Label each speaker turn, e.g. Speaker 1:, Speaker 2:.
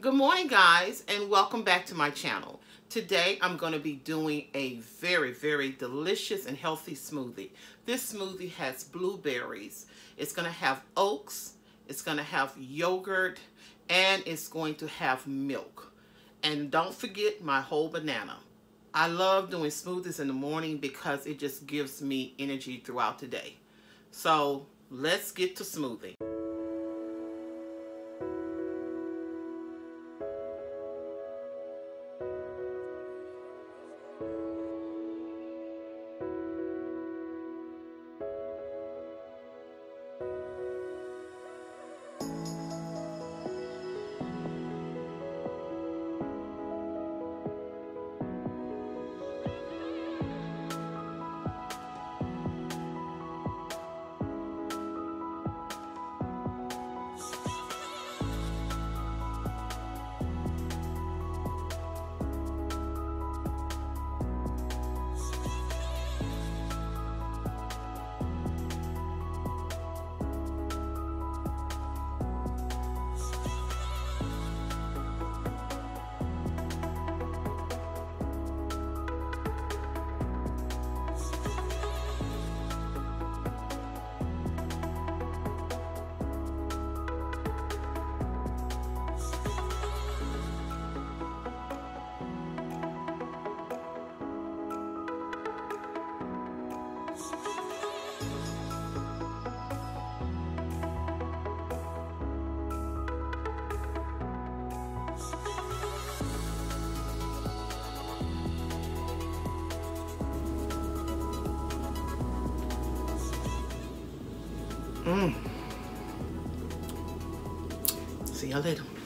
Speaker 1: Good morning guys and welcome back to my channel. Today I'm going to be doing a very very delicious and healthy smoothie. This smoothie has blueberries. It's going to have oats, it's going to have yogurt, and it's going to have milk. And don't forget my whole banana. I love doing smoothies in the morning because it just gives me energy throughout the day. So let's get to smoothie. Mmm. See y'all later.